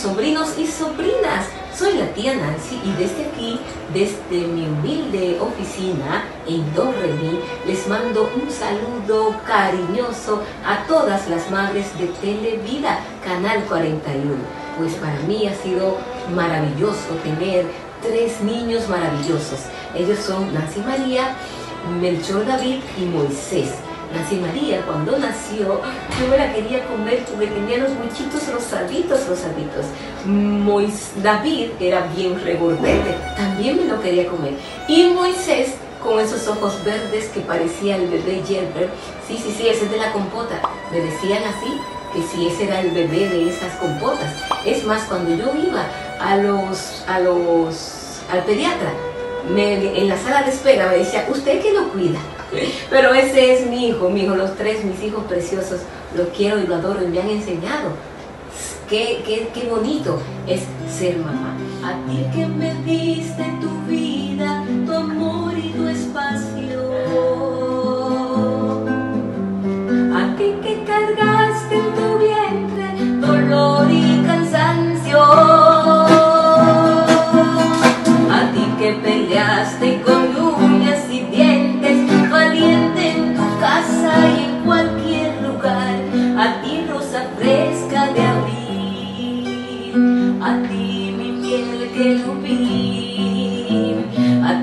sobrinos y sobrinas. Soy la tía Nancy y desde aquí, desde mi humilde oficina en Dorremi, les mando un saludo cariñoso a todas las madres de Televida, Canal 41. Pues para mí ha sido maravilloso tener tres niños maravillosos. Ellos son Nancy María, Melchor David y Moisés. Nancy María, cuando nació, yo me la quería comer porque tenía los muchitos rosaditos, rosaditos. Mois, David era bien regordete, también me lo quería comer. Y Moisés, con esos ojos verdes que parecía el bebé Gerber, sí, sí, sí, ese es de la compota. Me decían así, que si ese era el bebé de esas compotas. Es más, cuando yo iba a los, a los, al pediatra, en la sala de espera me decía, ¿usted que lo cuida? Pero ese es mi hijo, mi hijo, los tres, mis hijos preciosos, los quiero y lo adoro y me han enseñado. Qué, qué, qué bonito es ser mamá. A ti que me diste tu vida, A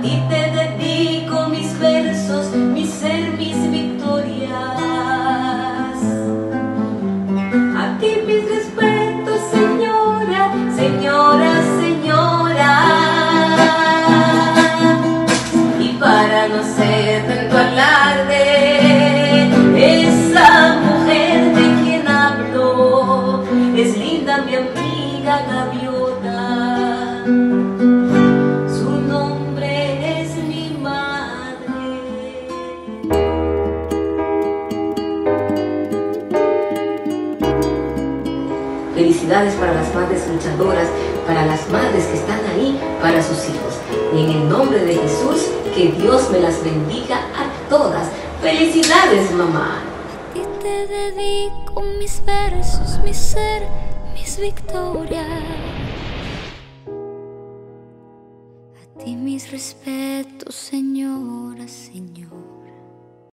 ti te dedico mis versos, mi ser, mis victorias. A ti mis respetos, señora, señora, señora. Y para no ser para las madres luchadoras, para las madres que están ahí para sus hijos. Y en el nombre de Jesús, que Dios me las bendiga a todas. Felicidades, mamá. Y te dedico mis versos, mi ser, mis victorias. A ti mis respetos, Señora, Señor.